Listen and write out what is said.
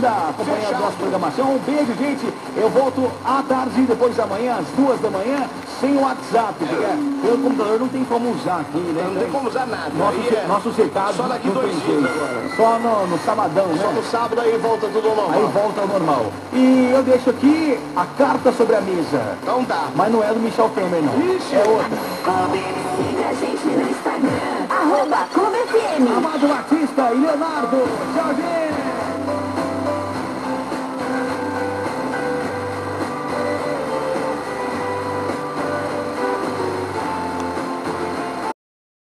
ainda acompanhando a nossa programação. Um beijo, gente. Eu volto à tarde, depois da manhã, às duas da manhã, sem o WhatsApp. Porque é. pelo computador não tem como usar aqui, né? Não tem então, como usar nada. nosso é nosso Só daqui dois dias agora. Só no, no sabadão, né? Só no sábado aí volta tudo ao normal. Aí volta ao normal. E eu deixo aqui a carta sobre a mesa. Então tá. Mas não é do Michel Temer, não. Ixi. É outra. A gente no Instagram. Arroba Clube FM. Amado Batista e Leonardo. Tchau, gente!